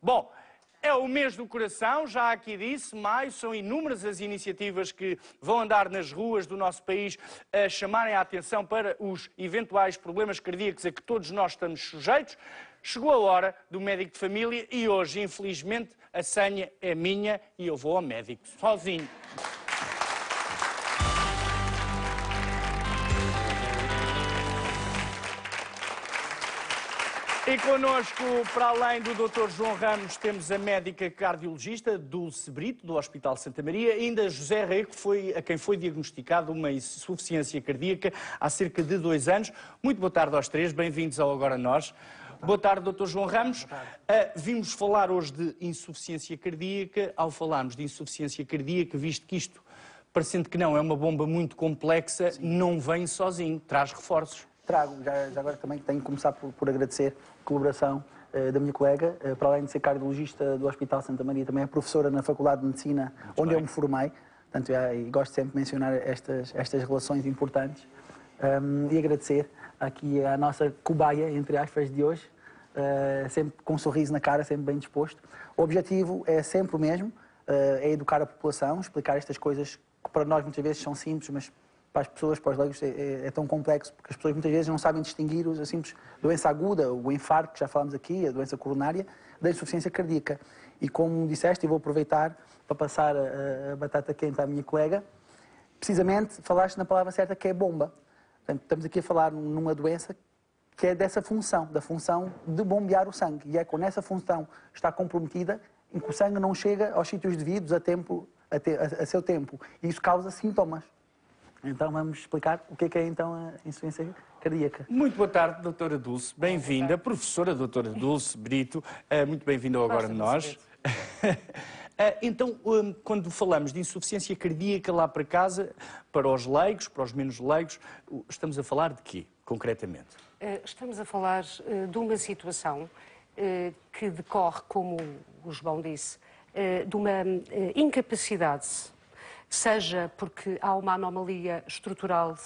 Bom, é o mês do coração, já aqui disse, maio, são inúmeras as iniciativas que vão andar nas ruas do nosso país a chamarem a atenção para os eventuais problemas cardíacos a que todos nós estamos sujeitos. Chegou a hora do médico de família e hoje, infelizmente, a senha é minha e eu vou ao médico sozinho. E connosco, para além do Dr. João Ramos, temos a médica cardiologista Dulce Brito, do Hospital Santa Maria, e ainda José que foi, a quem foi diagnosticado uma insuficiência cardíaca há cerca de dois anos. Muito boa tarde aos três, bem-vindos ao Agora Nós. Boa tarde, Dr. João Ramos. Uh, vimos falar hoje de insuficiência cardíaca. Ao falarmos de insuficiência cardíaca, visto que isto, parecendo que não, é uma bomba muito complexa, Sim. não vem sozinho, traz reforços trago, já, já, agora também tenho que começar por, por agradecer a colaboração uh, da minha colega, uh, para além de ser cardiologista do Hospital Santa Maria, também é professora na Faculdade de Medicina, Muito onde bem. eu me formei, portanto, já, e gosto sempre de mencionar estas, estas relações importantes. Um, e agradecer aqui à nossa cobaia, entre aspas, de hoje, uh, sempre com um sorriso na cara, sempre bem disposto. O objetivo é sempre o mesmo, é educar a população, explicar estas coisas que para nós muitas vezes são simples, mas para as pessoas, para os leigos, é, é, é, tão complexo, porque as pessoas muitas vezes não sabem distinguir a simples doença aguda, o infarto, que já falamos aqui, a doença coronária, da insuficiência cardíaca. E como disseste, e vou aproveitar para passar a, a batata quente à minha colega, precisamente falaste na palavra certa que é bomba. Portanto, estamos aqui a falar numa doença que é dessa função, da função de bombear o sangue. E é quando essa função está comprometida, em que o sangue não chega aos sítios devidos a, tempo, a, te, a, a seu tempo. E isso causa sintomas. Então vamos explicar o que é, que é então a insuficiência cardíaca. Muito boa tarde, doutora Dulce. Bem-vinda, professora doutora Dulce Brito. Uh, muito bem-vinda ao Agora Nós. uh, então, um, quando falamos de insuficiência cardíaca lá para casa, para os leigos, para os menos leigos, estamos a falar de quê, concretamente? Uh, estamos a falar de uma situação que decorre, como o João disse, de uma incapacidade seja porque há uma anomalia estrutural,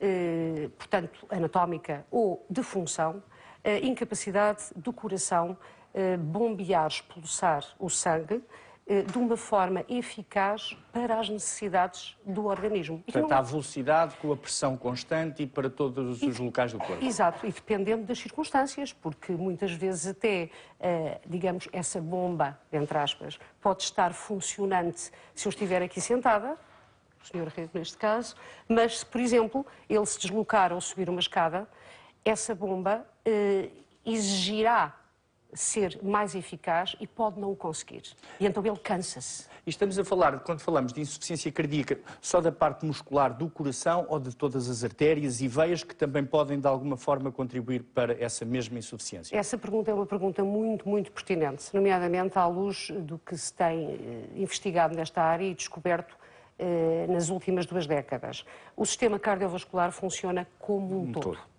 eh, portanto, anatómica ou de função, a incapacidade do coração eh, bombear, expulsar o sangue de uma forma eficaz para as necessidades do organismo. Portanto, não... à velocidade, com a pressão constante e para todos os e... locais do corpo. Exato, e dependendo das circunstâncias, porque muitas vezes até, uh, digamos, essa bomba, entre aspas, pode estar funcionante se eu estiver aqui sentada, o senhor Rede neste caso, mas se, por exemplo, ele se deslocar ou subir uma escada, essa bomba uh, exigirá ser mais eficaz e pode não o conseguir. E então ele cansa-se. E estamos a falar, quando falamos de insuficiência cardíaca, só da parte muscular do coração ou de todas as artérias e veias que também podem, de alguma forma, contribuir para essa mesma insuficiência? Essa pergunta é uma pergunta muito, muito pertinente, nomeadamente à luz do que se tem eh, investigado nesta área e descoberto eh, nas últimas duas décadas. O sistema cardiovascular funciona como um, um todo. todo.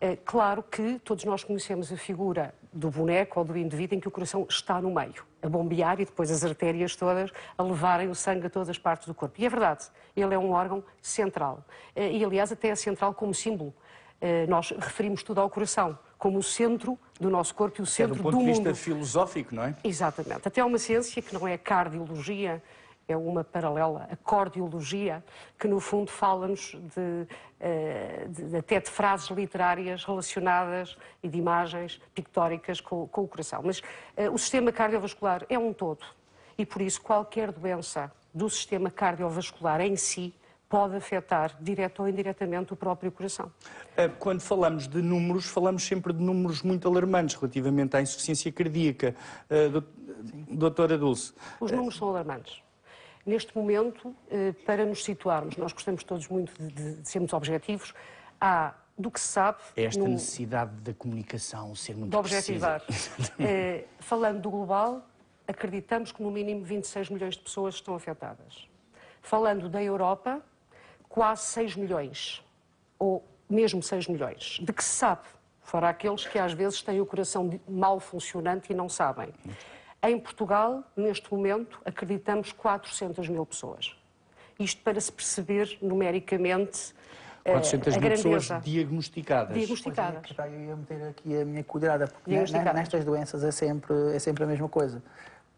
É claro que todos nós conhecemos a figura do boneco ou do indivíduo em que o coração está no meio, a bombear e depois as artérias todas a levarem o sangue a todas as partes do corpo. E é verdade, ele é um órgão central. É, e, aliás, até é central como símbolo. É, nós referimos tudo ao coração como o centro do nosso corpo e o centro é do, mundo. do ponto de vista filosófico, não é? Exatamente. Até há uma ciência que não é cardiologia, é uma paralela, a cardiologia, que no fundo fala-nos de, eh, de, de, até de frases literárias relacionadas e de imagens pictóricas com, com o coração. Mas uh, o sistema cardiovascular é um todo e por isso qualquer doença do sistema cardiovascular em si pode afetar, direto ou indiretamente, o próprio coração. Eh, quando falamos de números, falamos sempre de números muito alarmantes relativamente à insuficiência cardíaca. Doutora Dulce. Os números são alarmantes neste momento, eh, para nos situarmos, nós gostamos todos muito de, de sermos objetivos, há do que se sabe. É esta no, necessidade da comunicação ser muito De objetivar. eh, falando do global, acreditamos que no mínimo 26 milhões de pessoas estão afetadas. Falando da Europa, quase 6 milhões, ou mesmo 6 milhões, de que se sabe, fora aqueles que às vezes têm o coração mal funcionante e não sabem. Em Portugal, neste momento, acreditamos 400 mil pessoas. Isto para se perceber numericamente 400 a mil pessoas diagnosticadas. Diagnosticadas. Pois é, eu ia meter aqui a minha cuidada, porque nestas doenças é sempre, é sempre a mesma coisa.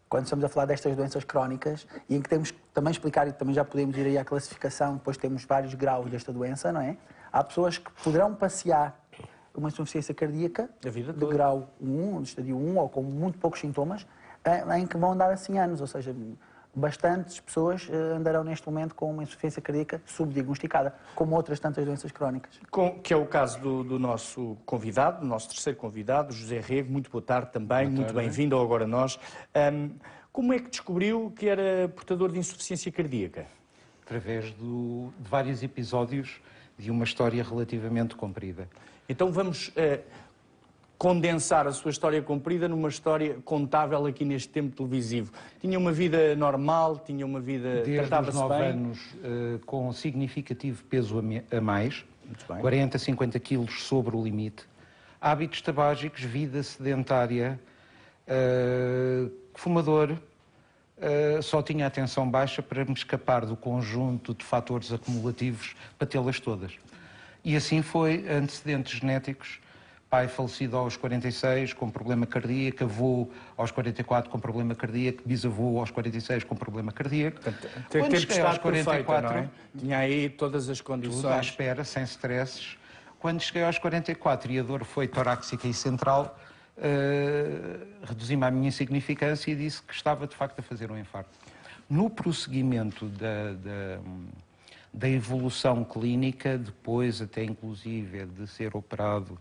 Quando estamos a falar destas doenças crónicas, e em que temos que também explicar, e também já podemos ir aí à classificação, depois temos vários graus desta doença, não é? Há pessoas que poderão passear uma insuficiência cardíaca de grau 1, de estadio 1, ou com muito poucos sintomas, eh, em que vão andar assim anos, ou seja, bastantes pessoas eh, andarão neste momento com uma insuficiência cardíaca subdiagnosticada, como outras tantas doenças crónicas. Com- que é o caso do, do nosso convidado, do nosso terceiro convidado, José Rego. Muito boa tarde também, muito bem-vindo ao Agora Nós. Ahm, como é que descobriu que era portador de insuficiência cardíaca? através do- de vários episódios de uma história relativamente comprida. Então vamos eh, condensar a sua história comprida numa história contável aqui neste tempo televisivo. Tinha uma vida normal, tinha uma vida... Tratava-se 9 bem? anos, eh, com significativo peso a, a mais, Muito bem. 40, 50 quilos sobre o limite, hábitos tabágicos, vida sedentária, eh, fumador, eh, só tinha atenção baixa para me escapar do conjunto de fatores acumulativos para tê-las todas. E assim foi, antecedentes genéticos, pai falecido aos 46 com problema cardíaco, avô aos 44 com problema cardíaco, bisavô aos 46 com problema cardíaco. Tem Quando cheguei aos tempestade perfeita, 44, não é? Tinha aí todas as tudo à condições. espera, sem stresses. Quando cheguei aos 44 e a dor foi torácica e central, eh, reduzi-me à minha insignificância e disse que estava de facto a fazer um infarto. No prosseguimento da, da, da evolução clínica, depois até inclusive de ser operado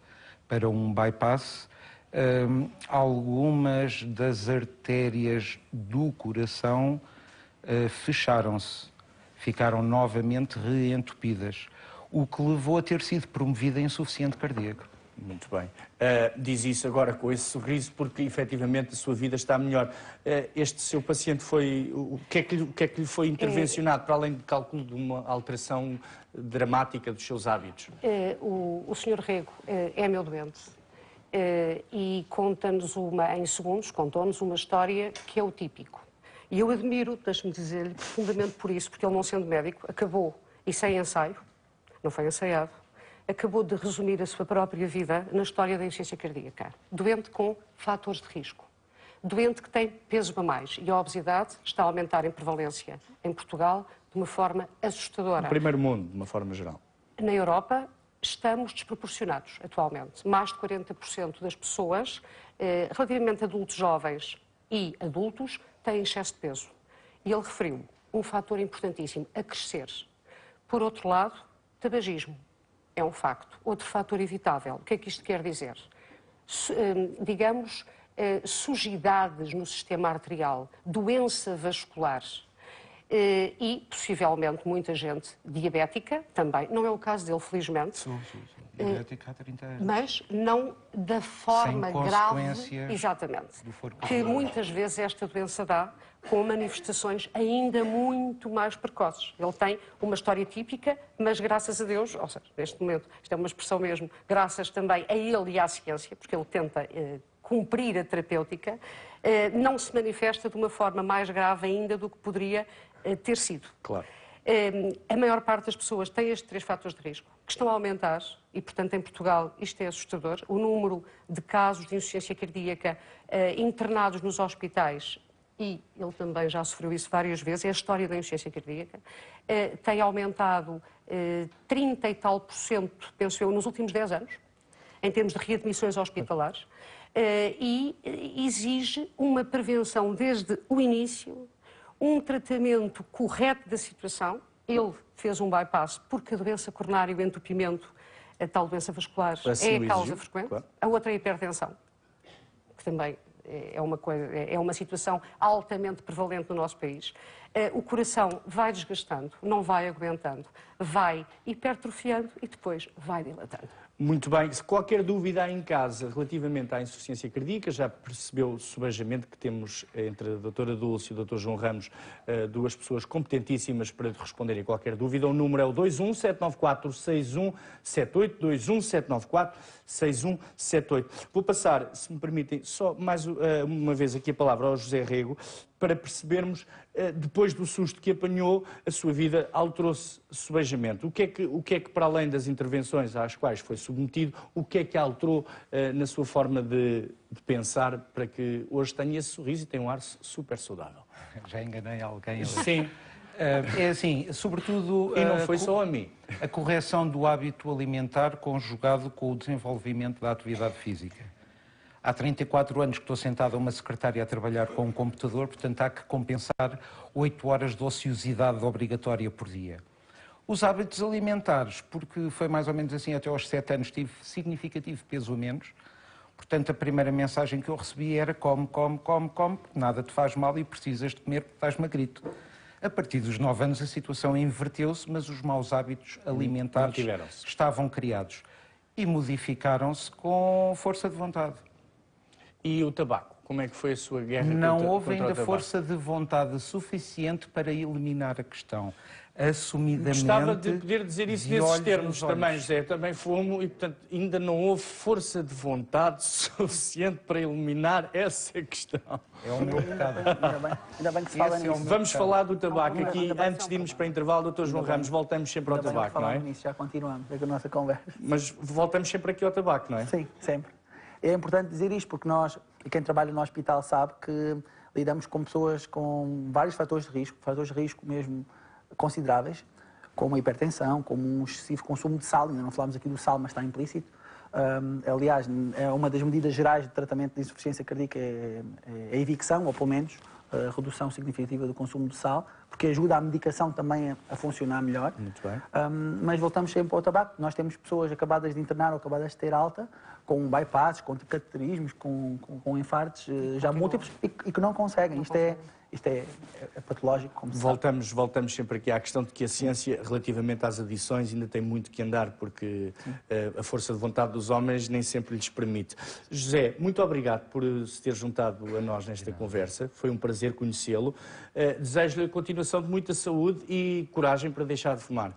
para um bypass, eh, algumas das artérias do coração eh, fecharam-se, ficaram novamente reentupidas, o que levou a ter sido promovida insuficiente cardíaco. Muito bem. Ah, diz isso agora com esse sorriso porque efetivamente a sua vida está melhor. Ah, este seu paciente foi. O que, é que lhe, o que é que lhe foi intervencionado, para além de cálculo de uma alteração dramática dos seus hábitos? Eh, o, o Sr. Rego eh, é meu doente e conta-nos uma, em segundos, contou-nos uma história que é o típico. E eu admiro, deixe-me dizer-lhe, profundamente por isso, porque ele, não sendo médico, acabou, e sem ensaio, não foi ensaiado, acabou de resumir a sua própria vida na história da insuficiência cardíaca. Doente com fatores de risco. Doente que tem peso a mais. E a obesidade está a aumentar em prevalência em Portugal de uma forma assustadora. No primeiro mundo, de uma forma geral. Na Europa, estamos desproporcionados atualmente. Mais de 40% das pessoas, eh, relativamente adultos jovens e adultos, têm excesso de peso. E ele referiu um fator importantíssimo, a crescer. Por outro lado, tabagismo. É um facto. Outro fator evitável. O que é que isto quer dizer? Eh, digamos, eh, sujidades no sistema arterial, doença vascular. Eh, e, possivelmente, muita gente diabética também. Não é o caso dele, felizmente. Sou, sou, sou. Há 30 anos. Mas não da forma grave, exatamente, que muitas vezes esta doença dá, com manifestações ainda muito mais precoces. Ele tem uma história típica, mas graças a Deus, ou seja, neste momento, isto é uma expressão mesmo, graças também a ele e à ciência, porque ele tenta eh, cumprir a terapêutica, eh, não se manifesta de uma forma mais grave ainda do que poderia eh, ter sido. Claro. Eh, A maior parte das pessoas tem estes três fatores de risco, que estão a aumentar, e, portanto, em Portugal isto é assustador. O número de casos de insuficiência cardíaca eh, internados nos hospitais, e ele também já sofreu isso várias vezes, é a história da insuficiência cardíaca, eh, tem aumentado eh, 30 e tal por cento, penso eu, nos últimos 10 anos, em termos de readmissões hospitalares, eh, e eh, exige uma prevenção desde o início, um tratamento correto da situação. Ele fez um bypass porque a doença coronária, o entupimento, a tal doença vascular, Assim é a causa frequente. claro. A outra é a hipertensão, que também é uma, coisa, é uma situação altamente prevalente no nosso país. Eh, O coração vai desgastando, não vai aguentando, vai hipertrofiando e depois vai dilatando. Muito bem. Se qualquer dúvida há em casa relativamente à insuficiência cardíaca, já percebeu subejamente que temos entre a doutora Dulce e o Dr. João Ramos eh, duas pessoas competentíssimas para responderem a qualquer dúvida. O número é o 21794-6178, 21794-6178. Vou passar, se me permitem, só mais eh, uma vez aqui a palavra ao José Rego para percebermos, eh, depois do susto que apanhou, a sua vida alterou-se subejamente. O que, é que, o que é que, para além das intervenções às quais foi submetido, o que é que alterou uh, na sua forma de, de, pensar para que hoje tenha esse sorriso e tenha um ar super saudável? Já enganei alguém. Sim. Uh, é assim, sobretudo. E não foi só a mim. A correção do hábito alimentar conjugado com o desenvolvimento da atividade física. Há 34 anos que estou sentado a uma secretária a trabalhar com um computador, portanto há que compensar 8 horas de ociosidade obrigatória por dia. Os hábitos alimentares, porque foi mais ou menos assim até aos 7 anos, tive significativo peso a menos. Portanto, a primeira mensagem que eu recebi era come, come, come, come, porque nada te faz mal e precisas de comer porque estás magrito. A partir dos 9 anos a situação inverteu-se, mas os maus hábitos alimentares estavam criados e modificaram-se com força de vontade. E o tabaco? Como é que foi a sua guerra Não contra, houve ainda força de vontade suficiente para eliminar a questão. Assumidamente. Gostava de poder dizer isso de nesses termos também, José. Também fumo e, portanto, ainda não houve força de vontade suficiente para eliminar essa questão. É o meu pecado. Ainda bem, ainda bem que se fala é nisso. Vamos falar do tabaco aqui, antes de irmos para intervalo, doutor João Ramos, voltamos sempre ao Ainda bem que tabaco, não é? nisso, já continuamos a nossa conversa. Mas voltamos sempre aqui ao tabaco, não é? Sim, sempre. É importante dizer isto porque nós, e quem trabalha no hospital sabe que lidamos com pessoas com vários fatores de risco, fatores de risco mesmo consideráveis, como a hipertensão, como um excessivo consumo de sal, ainda não falámos aqui do sal, mas está implícito. Um, aliás, é uma das medidas gerais de tratamento de insuficiência cardíaca é, é a evicção, ou pelo menos a redução significativa do consumo de sal, porque ajuda a medicação também a, a funcionar melhor. Muito bem. Um, mas voltamos sempre ao tabaco. Nós temos pessoas acabadas de internar ou acabadas de ter alta, com bypasses, com cateterismos, com, com, com infartos eh, já múltiplos e, e, que não conseguem. Isto é, isto é, é patológico, como se voltamos, sabe. Voltamos sempre aqui à questão de que a ciência, relativamente às adições, ainda tem muito que andar, porque uh, a força de vontade dos homens nem sempre lhes permite. José, muito obrigado por se ter juntado a nós nesta conversa. Foi um prazer conhecê-lo. Uh, Desejo-lhe a continuação de muita saúde e coragem para deixar de fumar.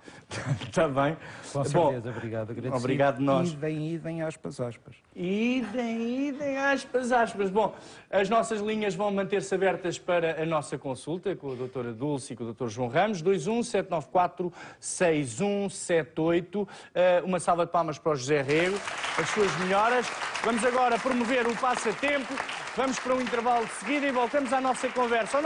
Está bem? Com certeza, Bom, obrigado. Agradecido. Obrigado nós. Idem, idem, aspas, aspas. Idem, idem, aspas, aspas. Bom, as nossas linhas vão manter-se abertas para a nossa consulta com a doutora Dulce e com o doutor João Ramos, 21794-6178. Eh, uma salva de palmas para o José Rego, as suas melhoras. Vamos agora promover o passatempo, vamos para um intervalo de seguida e voltamos à nossa conversa.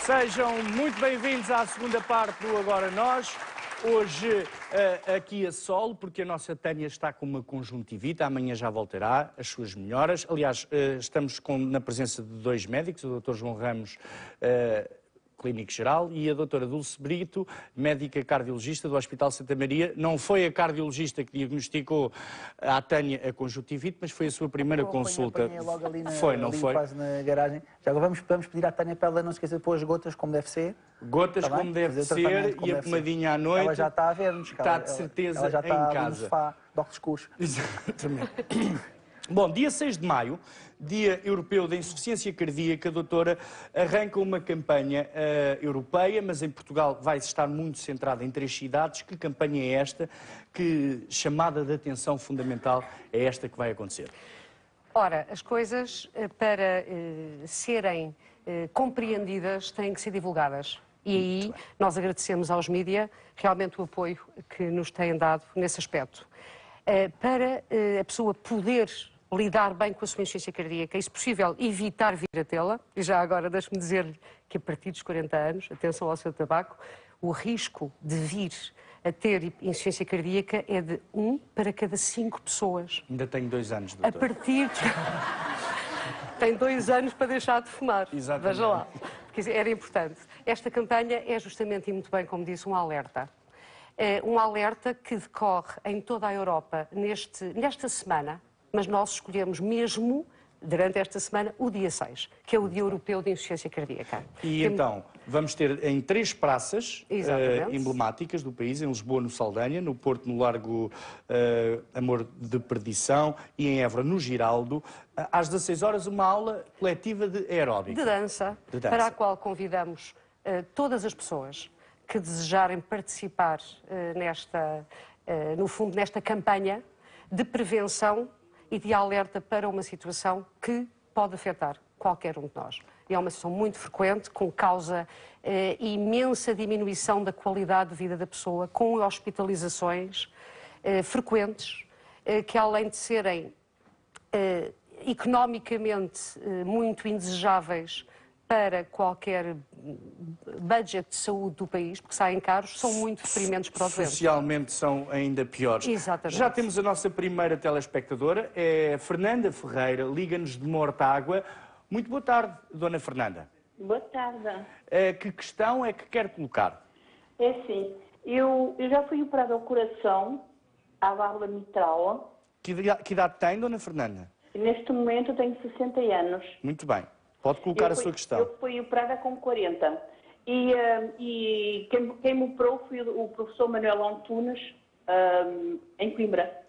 Sejam muito bem-vindos à segunda parte do Agora Nós. Hoje uh, aqui a solo, porque a nossa Tânia está com uma conjuntivite, amanhã já voltará, as suas melhoras. Aliás, uh, estamos com, na presença de dois médicos, o Dr. João Ramos, uh, clínico geral, e a doutora Dulce Brito, médica cardiologista do Hospital Santa Maria. Não foi a cardiologista que diagnosticou à Tânia a conjuntivite, mas foi a sua primeira apanhei, consulta. Apanhei logo ali na, foi, não ali foi? quase na garagem. Já agora vamos, vamos pedir à Tânia para ela não se esquecer de pôr as gotas como deve ser. Gotas Está como deve ser como e a deve pomadinha à noite. Ela já está a ver-nos. Está ela- de ela- certeza ela já está em casa. no sofá. Exatamente. Bom, dia 6 de maio, Dia Europeu da Insuficiência Cardíaca, a doutora arranca uma campanha eh, europeia, mas em Portugal vai estar muito centrada em três cidades. Que campanha é esta? Que chamada de atenção fundamental é esta que vai acontecer? Ora, as coisas eh, para eh, serem eh, compreendidas têm que ser divulgadas. E aí nós agradecemos aos mídia realmente o apoio que nos têm dado nesse aspecto. Para a pessoa poder lidar bem com a sua insuficiência cardíaca e, se possível, evitar vir a tê-la, e já agora deixe-me dizer que a partir dos 40 anos, atenção ao seu tabaco, o risco de vir a ter insuficiência cardíaca é de 1 para cada 5 pessoas. Ainda tenho dois anos, A doutora. partir de... Tem dois anos para deixar de fumar. Exatamente. Veja lá. Dizer, era importante. Esta campanha é justamente, e muito bem como disse, um alerta. É um alerta que decorre em toda a Europa neste, nesta semana, mas nós escolhemos mesmo, durante esta semana, o dia 6, que é o Dia Europeu de Insuficiência Cardíaca. E Tem- então, vamos ter em três praças Exatamente. emblemáticas do país, em Lisboa, no Saldanha, no Porto, no Largo eh, Amor de Perdição e em Évora, no Giraldo, eh, às 16 horas, uma aula coletiva de aeróbica. de dança, De dança. para a qual convidamos eh, todas as pessoas que desejarem participar nesta, no fundo, nesta campanha de prevenção e de alerta para uma situação que pode afetar qualquer um de nós. E é uma situação muito frequente, com causa eh, imensa diminuição da qualidade de vida da pessoa, com hospitalizações eh, frequentes, eh, que além de serem eh, economicamente eh, muito indesejáveis para qualquer budget de saúde do país, porque saem caros, são muito deprimentos para o doente. Socialmente são ainda piores. Exatamente. Já temos a nossa primeira telespectadora, é Fernanda Ferreira, liga-nos de Mortágua. Muito boa tarde, Dona Fernanda. Boa tarde. Eh, Que questão é que quer colocar? É assim, eu, eu já fui operada ao coração, à válvula mitral, Que idade, que idade tem, Dona Fernanda? neste momento eu tenho 60 anos. Muito bem. Pode colocar eu a fui, sua questão. Eu fui operada com 40. E, eh, e quem, quem me operou foi o, o professor Manuel Antunes, eh, em Coimbra.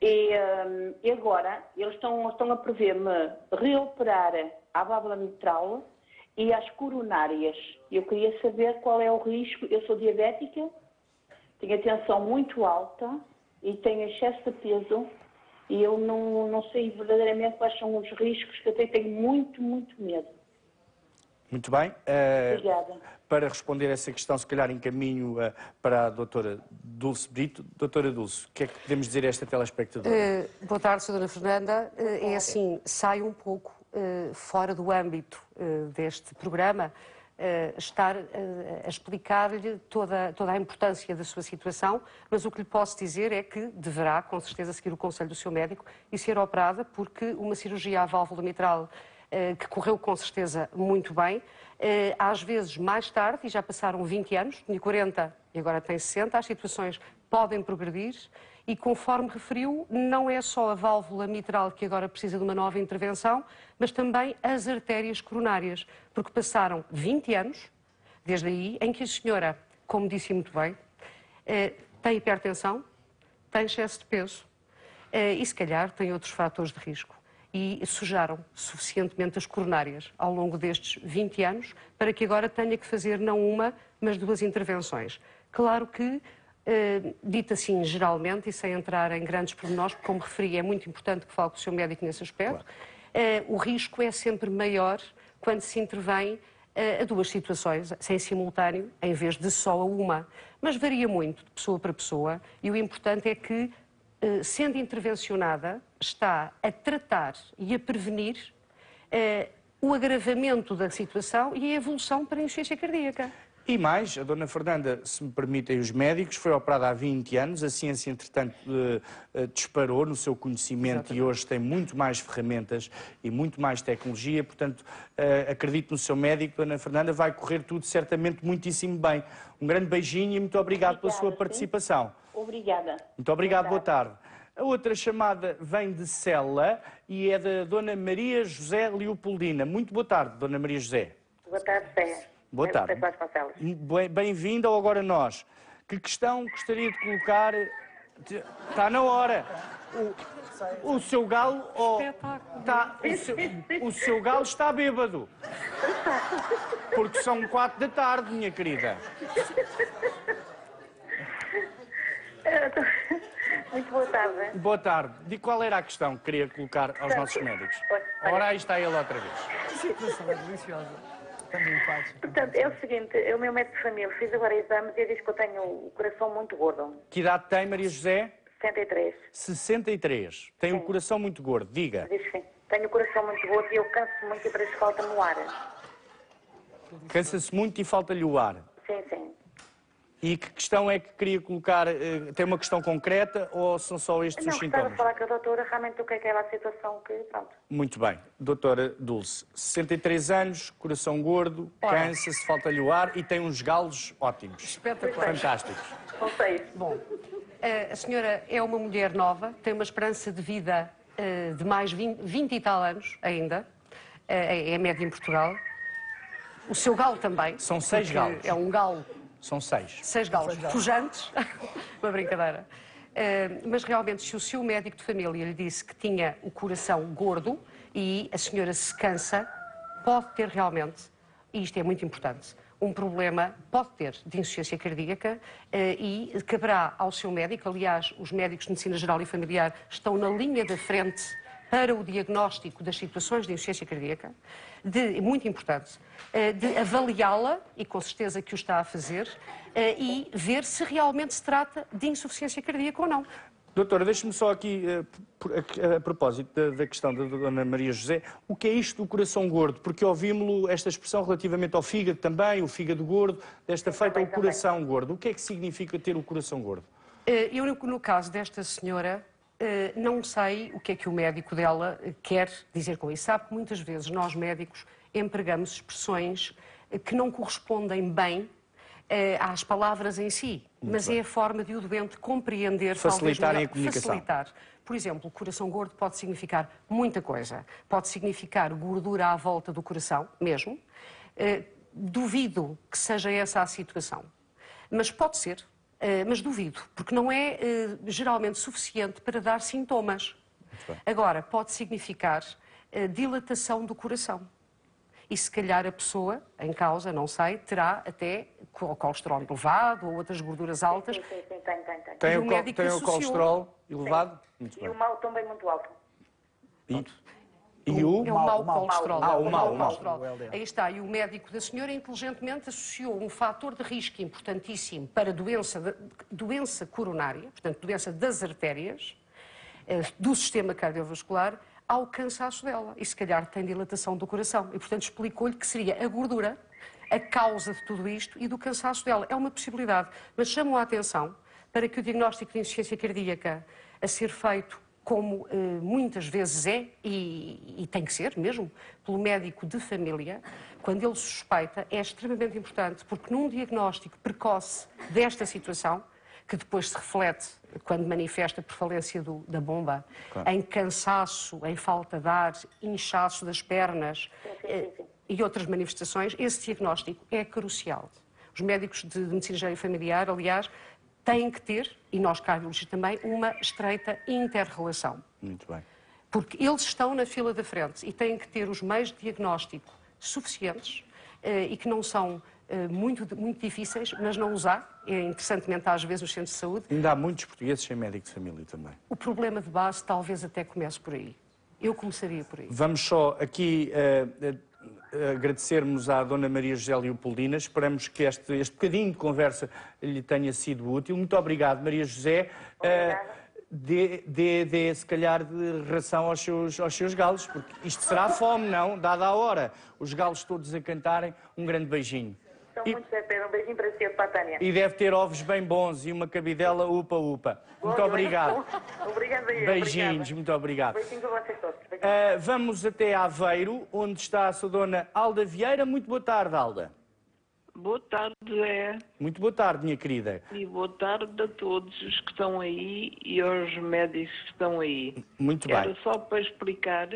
E, eh, e agora eles estão, estão a prever-me reoperar a válvula mitral e as coronárias. Eu queria saber qual é o risco. Eu sou diabética, tenho a tensão muito alta e tenho excesso de peso e eu não, não sei verdadeiramente quais são os riscos que eu tenho, tenho muito, muito medo. Muito bem. Eh, Obrigada. para responder essa questão, se calhar encaminho eh, para a doutora Dulce Brito. Doutora Dulce, o que é que podemos dizer a esta telespectadora? Eh, boa tarde, Sra. Fernanda. Eh, é assim, sai um pouco fora do âmbito deste programa estar eh, a explicar-lhe toda, toda a importância da sua situação, mas o que lhe posso dizer é que deverá, com certeza, seguir o conselho do seu médico e ser operada, porque uma cirurgia à válvula mitral eh, que correu com certeza muito bem. Eh, Às vezes, mais tarde, e já passaram 20 anos, tinha 40 e agora tem 60, as situações podem progredir e, conforme referiu, não é só a válvula mitral que agora precisa de uma nova intervenção, mas também as artérias coronárias, porque passaram 20 anos, desde aí, em que a senhora, como disse muito bem, eh, tem hipertensão, tem excesso de peso eh, e, se calhar, tem outros fatores de risco. E sujaram suficientemente as coronárias ao longo destes 20 anos para que agora tenha que fazer não uma, mas duas intervenções. Claro que, eh, dito assim geralmente, e sem entrar em grandes pormenores, porque, como referi, é muito importante que fale com o seu médico nesse aspecto, eh, o risco é sempre maior quando se intervém eh, a duas situações, sem simultâneo, em vez de só a uma. Mas varia muito de pessoa para pessoa e o importante é que, sendo intervencionada, está a tratar e a prevenir o agravamento da situação e a evolução para a insuficiência cardíaca. E mais, a Dona Fernanda, se me permitem os médicos, foi operada há 20 anos, a ciência, entretanto, eh, eh, disparou no seu conhecimento e hoje tem muito mais ferramentas e muito mais tecnologia, portanto, eh, acredito no seu médico, Dona Fernanda, vai correr tudo certamente muitíssimo bem. Um grande beijinho e muito obrigado pela Obrigada, sua sim. participação. Obrigada. Muito obrigado, boa tarde. A outra chamada vem de Cela e é da Dona Maria José Leopoldina. Muito boa tarde, Dona Maria José. Boa tarde, Sé. Boa É tarde. Bem-vindo ao Agora Nós. Que questão gostaria de colocar? Está na hora. O, o seu galo. oh, está- o, seu, o seu galo está bêbado. Porque são quatro da tarde, minha querida. Muito boa tarde. Boa tarde. De qual era a questão que queria colocar aos nossos médicos? Ora, aí está ele outra vez. Situação é deliciosa. Portanto, é o seguinte, o meu médico de família fez agora exames e diz que eu tenho o coração muito gordo. Que idade tem, Maria José? 73. 63. Tem um coração muito gordo. Diga. Diz sim. Tenho o coração muito gordo e eu canso muito e para isso falta no ar. Cansa-se muito e falta-lhe o ar. Sim, sim. E que questão é que queria colocar? eh, Tem uma questão concreta ou são só estes Não os gostava de sintomas? falar com a doutora realmente o que é aquela situação que, pronto. Muito bem. Doutora Dulce, 63 anos, coração gordo, cansa-se, falta-lhe o ar e tem uns galos ótimos. Espetacular. Fantásticos. Não sei. Bom, a senhora é uma mulher nova, tem uma esperança de vida eh, de mais 20, 20 e tal anos ainda, Eh, é a média em Portugal. O seu galo também. São seis galos. É um galo, São seis. seis galos pujantes. uma brincadeira. Eh, mas realmente, se o seu médico de família lhe disse que tinha o coração gordo e a senhora se cansa, pode ter realmente, e isto é muito importante, um problema, pode ter, de insuficiência cardíaca eh, e caberá ao seu médico, aliás, os médicos de medicina geral e familiar estão na linha da frente para o diagnóstico das situações de insuficiência cardíaca, de, muito importante, eh, de avaliá-la, e com certeza que o está a fazer, eh, e ver se realmente se trata de insuficiência cardíaca ou não. Doutora, deixe-me só aqui, a, propósito da, da, questão da Dona Maria José, o que é isto do coração gordo? Porque ouvimos esta expressão relativamente ao fígado também, o fígado gordo, desta feita ao coração gordo. O que é que significa ter o coração gordo? Eu, no caso desta senhora, eh, não sei o que é que o médico dela eh, quer dizer com isso. Sabe que muitas vezes nós médicos empregamos expressões eh, que não correspondem bem às palavras em si, Muito mas bem. é a forma de o doente compreender, facilitar a comunicação. Facilitar. Por exemplo, coração gordo pode significar muita coisa. Pode significar gordura à volta do coração, mesmo. duvido que seja essa a situação. Mas pode ser. Eh, mas duvido, porque não é uh, geralmente suficiente para dar sintomas. Agora, pode significar uh, dilatação do coração. E se calhar a pessoa em causa, não sei, terá até colesterol elevado ou outras gorduras altas. Sim, sim, sim, tem, tem, tem. Tem, o, tem o colesterol elevado? e o mal também muito alto. E? E o, é o mau colesterol. Ah, o mau, colesterol. Aí está. E o médico da senhora inteligentemente associou um fator de risco importantíssimo para doença, doença coronária, portanto, doença das artérias, eh, do sistema cardiovascular, ao cansaço dela. E se calhar tem dilatação do coração. E, portanto, explicou-lhe que seria a gordura a causa de tudo isto e do cansaço dela. É uma possibilidade. Mas chamou a atenção para que o diagnóstico de insuficiência cardíaca a ser feito como eh, muitas vezes é, e, e, tem que ser mesmo, pelo médico de família, quando ele suspeita, é extremamente importante, porque num diagnóstico precoce desta situação, que depois se reflete quando manifesta por falência do, da bomba, claro. em cansaço, em falta de ar, inchaço das pernas eh, e outras manifestações, esse diagnóstico é crucial. Os médicos de medicina geral e familiar, aliás, têm que ter, e nós cardiologistas também, uma estreita inter-relação. Muito bem. Porque eles estão na fila da frente e têm que ter os meios de diagnóstico suficientes eh, e que não são eh, muito, muito difíceis, mas não os há, é interessantemente às vezes nos centros de saúde. Ainda há muitos portugueses sem médico de família também. O problema de base talvez até comece por aí. Eu começaria por aí. Vamos só aqui uh, agradecermos à Dona Maria José Leopoldina. Esperamos que este, este bocadinho de conversa lhe tenha sido útil. Muito obrigado, Maria José. Uh, dê, dê, dê, se calhar, de ração aos seus, aos seus galos, porque isto será fome, não? Dada a hora. Os galos todos a cantarem. Um grande beijinho. São e, muito Pedro. Um beijinho para si, para a Tânia. E deve ter ovos bem bons e uma cabidela upa-upa. Muito obrigado. Obrigado aí. Beijinhos, obrigada. muito obrigado. Beijinhos a vocês todos. Uh, vamos até Aveiro, onde está a sua dona Alda Vieira. Muito boa tarde, Alda. Boa tarde, Zé. Muito boa tarde, minha querida. E boa tarde a todos os que estão aí e aos médicos que estão aí. Muito bem. Era só para explicar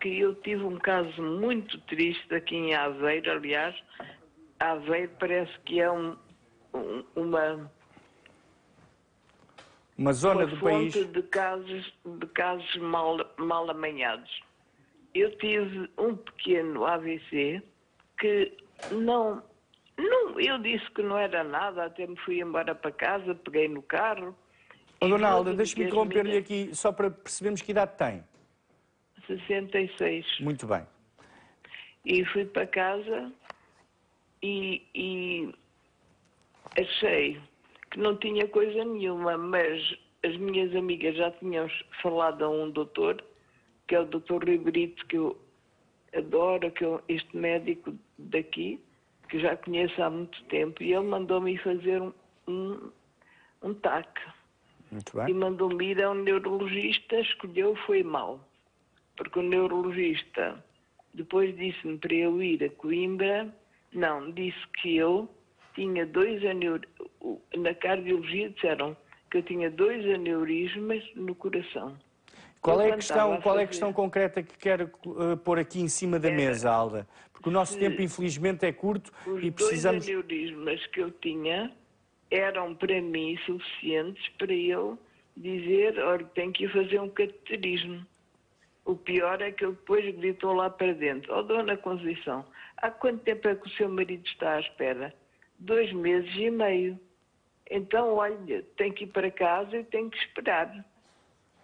que eu tive um caso muito triste aqui em Aveiro, aliás, Aveiro parece que é um, um, uma uma zona uma do país de casos de casos mal mal amanhados. Eu tive um pequeno AVC que não não eu disse que não era nada, até me fui embora para casa, peguei no carro. Oh, Dona Alda, deixe-me interromper-lhe minhas... aqui só para percebermos que idade tem. 66. Muito bem. E fui para casa e, e achei que não tinha coisa nenhuma, mas as minhas amigas já tinham falado a um doutor, que é o doutor Ribrito, que eu adoro, que eu, este médico daqui, que já conheço há muito tempo, e ele mandou-me fazer um, um, um TAC. Muito bem. E mandou-me ir a um neurologista, escolheu, foi mal. Porque o neurologista depois disse-me para eu ir a Coimbra não, disse que eu tinha dois aneurismas. Na cardiologia disseram que eu tinha dois aneurismas no coração. Qual é, a questão, qual é a questão concreta que quer uh, pôr aqui em cima da Era, mesa, Alda? Porque o nosso tempo, infelizmente, é curto e precisamos. Os dois aneurismas que eu tinha eram para mim suficientes para eu dizer: olha, tenho que ir fazer um cateterismo. O pior é que ele depois gritou lá para dentro: Ó oh, Dona Conceição, há quanto tempo é que o seu marido está à espera? Dois meses e meio. Então, olha, tem que ir para casa e tem que esperar.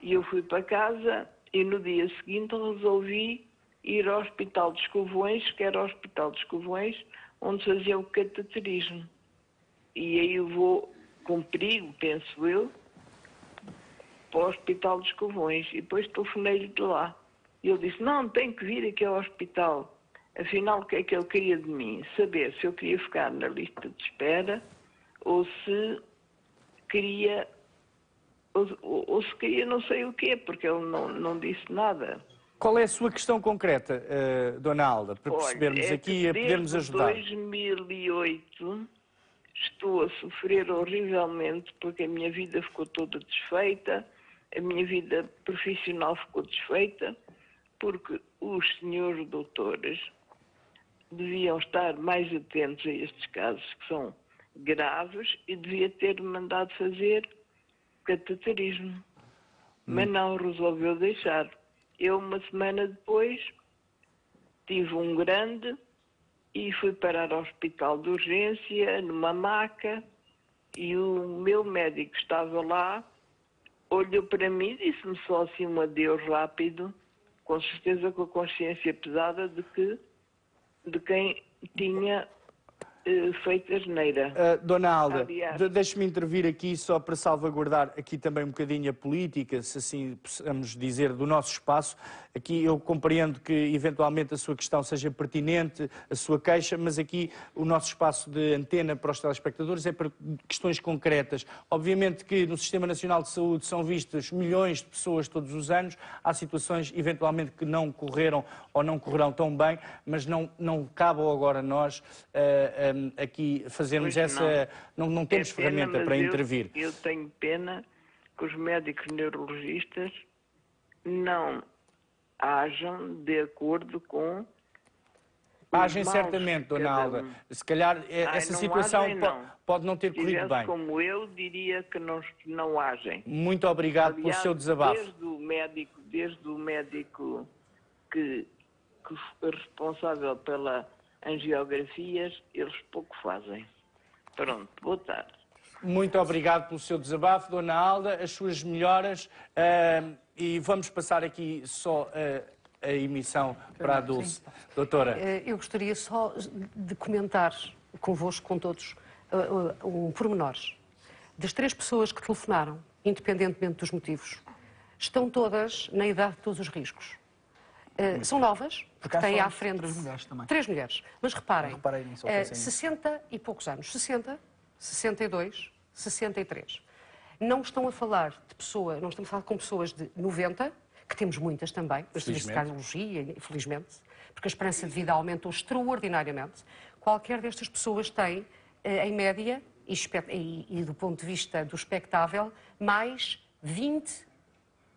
E eu fui para casa E no dia seguinte resolvi ir ao Hospital de Escovões, que era o Hospital de Escovões, onde fazia o cateterismo. E aí eu vou com perigo, penso eu, para o Hospital de Escovões. E depois telefonei-lhe de lá. E ele disse, não, tem que vir aqui ao hospital. Afinal, o que é que ele queria de mim? Saber se eu queria ficar na lista de espera ou se queria ou, ou, ou se queria não sei o quê, porque ele não, não disse nada. Qual é a sua questão concreta, uh, Dona Alda, para Olha, percebermos é aqui e a podermos desde ajudar? 2008 estou a sofrer horrivelmente porque a minha vida ficou toda desfeita, a minha vida profissional ficou desfeita, porque os senhores doutores deviam estar mais atentos a estes casos que são graves e devia ter mandado fazer cateterismo. Mas não resolveu deixar. Eu, uma semana depois, tive um grande e fui parar ao hospital de urgência, numa maca, e o meu médico estava lá, olhou para mim e disse-me só assim um adeus rápido, com certeza com a consciência pesada de que de quem tinha eh, feito a geneira. Uh, Dona Alda, de- deixe-me intervir aqui só para salvaguardar aqui também um bocadinho a política, se assim possamos dizer, do nosso espaço. Aqui eu compreendo que eventualmente a sua questão seja pertinente, a sua queixa, mas aqui o nosso espaço de antena para os telespectadores é para questões concretas. Obviamente que no Sistema Nacional de Saúde são vistas milhões de pessoas todos os anos, há situações eventualmente que não correram ou não correrão tão bem, mas não, não cabe agora nós em, aqui fazermos Pois essa. Não, não temos É pena, ferramenta para eu- intervir. Eu tenho pena que os médicos neurologistas não ajam de acordo com. Agem certamente, Dona Alda. um. Se calhar eh, Ai, essa não situação agem, po- não. pode não ter corrido tivesse bem. como eu, diria que não, não agem. Muito obrigado pelo Aliás, seu desabafo. Desde o médico, desde o médico que, que foi responsável pela angiografias, eles pouco fazem. Pronto, boa tarde. Muito obrigado pelo seu desabafo, Dona Alda, as suas melhoras. ah, e vamos passar aqui só ah, a emissão para a Dulce. Doutora, Eh, Eu gostaria só de comentar convosco, com todos, eh, eh, um pormenor. Das três pessoas que telefonaram, independentemente dos motivos, estão todas na idade de todos os riscos. Eh, São novas, porque têm à frente. três mulheres também. Três mulheres. Mas reparem, nisso, eu eh, pensei nisso. 60 e poucos anos. 60, 62, 63. Não estão a falar de pessoa, não estamos a falar com pessoas de 90, que temos muitas também, serviços de cardiologia, infelizmente, porque a esperança de vida aumentou extraordinariamente. Qualquer destas pessoas tem, eh, em média, e, e- e do ponto de vista do espectável, mais 20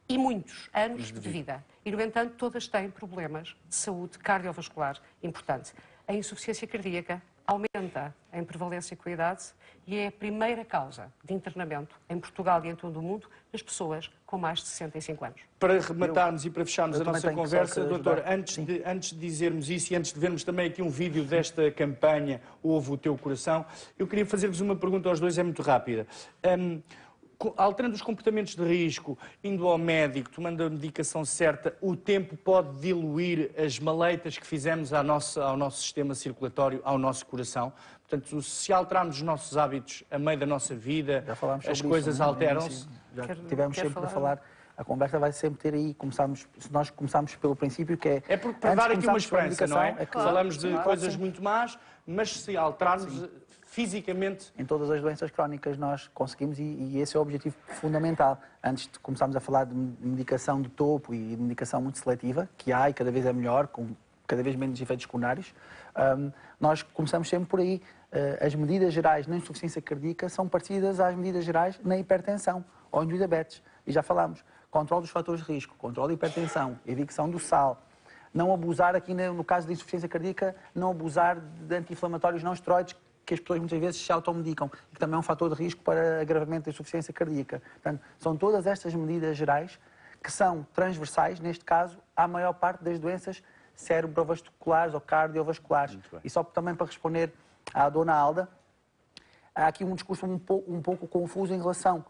e muitos anos de vida. E, no entanto, todas têm problemas de saúde cardiovascular importante. A insuficiência cardíaca aumenta em prevalência com a idade e é a primeira causa de internamento em Portugal e em todo o mundo nas pessoas com mais de 65 anos. para rematarmos e para fecharmos eu a nossa conversa, doutor, antes de, antes de dizermos isso e antes de vermos também aqui um vídeo desta campanha Ouve o Teu Coração, eu queria fazer-vos uma pergunta aos dois, é muito rápida. Co- alterando os comportamentos de risco, indo ao médico, tomando a medicação certa, o tempo pode diluir as maleitas que fizemos nossa- ao nosso sistema circulatório, ao nosso coração. Portanto, se alterarmos os nossos hábitos a meio da nossa vida, as coisas é? alteram-se. Já Quero- tivemos quero sempre a falar? falar. A conversa vai sempre ter aí, começamos, se nós começarmos pelo princípio que é... É porque para dar aqui uma esperança, não é? medicação, que Falamos de Claro, coisas sim. muito más, mas se alterarmos eh, fisicamente. Em todas as doenças crónicas nós conseguimos e, e esse é o objetivo fundamental. Antes de começarmos a falar de medicação de topo e de medicação muito seletiva, que há e cada vez é melhor, com cada vez menos efeitos secundários, hum, nós começamos sempre por aí. Uh, as medidas gerais na insuficiência cardíaca são parecidas às medidas gerais na hipertensão ou no diabetes. E já falámos. Controle dos fatores de risco, controle da hipertensão, evicção do sal, não abusar aqui no caso da insuficiência cardíaca, não abusar de anti-inflamatórios não esteroides que as pessoas muitas vezes se automedicam e que também é um fator de risco para agravamento da insuficiência cardíaca. Portanto, são todas estas medidas gerais que são transversais, neste caso, à maior parte das doenças cerebrovasculares ou cardiovasculares. E só também para responder à dona Alda, há aqui um discurso um pouco, um pouco confuso em relação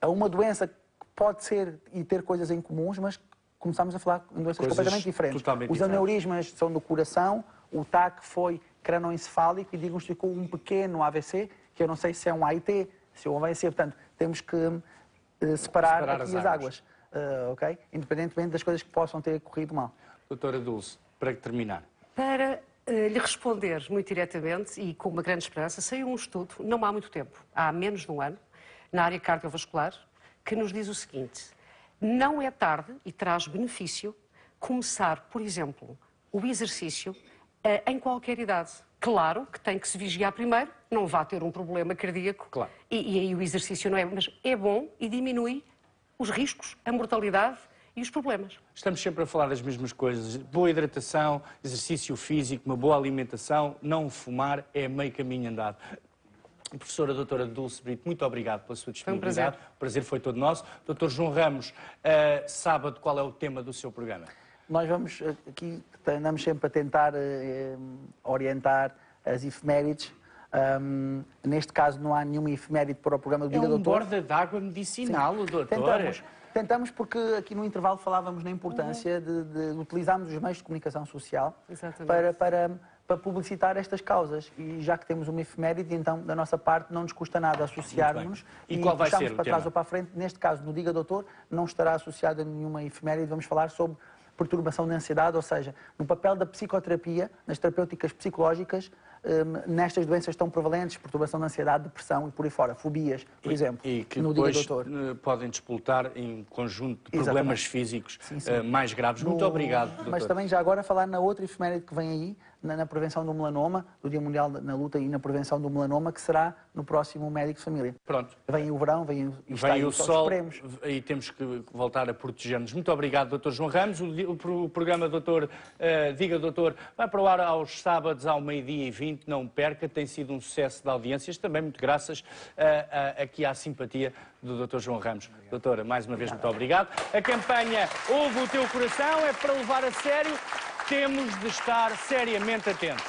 a uma doença que pode ser e ter coisas em comuns, mas começámos a falar em doenças Coisas completamente diferentes. Os aneurismas são do coração, o TAC foi cranoencefálico e diagnosticou um pequeno AVC, que eu não sei se é um AIT, se é um AVC, portanto, temos que eh, separar, Separar aqui as as águas. águas, eh, ok? Independentemente das coisas que possam ter corrido mal. Doutora Dulce, para terminar. Para eh, lhe responder muito diretamente e com uma grande esperança, saiu um estudo, não há muito tempo, há menos de um ano, na área cardiovascular, que nos diz o seguinte: não é tarde e traz benefício começar, por exemplo, o exercício em qualquer idade. Claro que tem que se vigiar primeiro, não vá ter um problema cardíaco. Claro. E, e aí o exercício não é, mas é bom e diminui os riscos, a mortalidade e os problemas. Estamos sempre a falar das mesmas coisas. Boa hidratação, exercício físico, uma boa alimentação, não fumar é meio caminho andado. Professora doutora Dulce Brito, muito obrigado pela sua Foi um disponibilidade. O prazer foi todo nosso. Doutor João Ramos, eh, sábado, qual é o tema do seu programa? Nós vamos eh, aqui, andamos sempre a tentar eh, orientar as efemérides. Ahm, neste caso, não há nenhuma efeméride para o programa do É Diga um Doutor. borda d'água medicinal, o doutor. Tentamos, tentamos porque aqui no intervalo falávamos na importância de, de utilizarmos os meios de comunicação social Exatamente. para, para, para publicitar estas causas. E já que temos uma efeméride, então, da nossa parte, não nos custa nada associarmos E vai puxarmos para trás tema? ou para a frente. Neste caso, no Diga Doutor, não estará associada a nenhuma efeméride. Vamos falar sobre perturbação de ansiedade, ou seja, no papel da psicoterapia, nas terapêuticas psicológicas, hum, nestas doenças tão prevalentes, perturbação de ansiedade, depressão e por aí fora, fobias, por exemplo, E que no depois Doutor. eh, podem despoltar em conjunto de Exatamente. problemas físicos Sim, sim. eh, mais graves. Muito No- obrigado, doutor. Mas também já agora falar na outra efeméride que vem aí, na, na prevenção do melanoma, do Dia Mundial na Luta e na prevenção do melanoma, que será no próximo Médico de Família. Pronto. Vem o verão, vem, o- está Vem aí o sol esperemos. e temos que voltar a proteger-nos. Muito obrigado, Dr. João Ramos. O, o pro- o programa Doutor, eh, Diga Doutor vai para o ar aos sábados ao meio-dia e 20. Não perca, tem sido um sucesso de audiências, também muito graças eh, a- aqui à simpatia do Dr. João Ramos. Doutora, mais uma vez, muito obrigado. A campanha Ouve o Teu Coração é para levar a sério. Temos de estar seriamente atentos.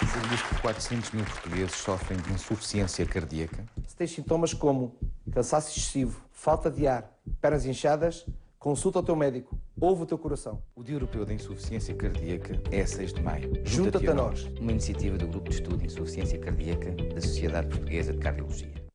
Se diz que 400 mil portugueses sofrem de insuficiência cardíaca. Se tens sintomas como cansaço excessivo, falta de ar, pernas inchadas, consulta o teu médico, ouve o teu coração. O Dia Europeu da Insuficiência Cardíaca é a 6 de maio. Junta-te a nós. Uma iniciativa do Grupo de Estudo de Insuficiência Cardíaca da Sociedade Portuguesa de Cardiologia.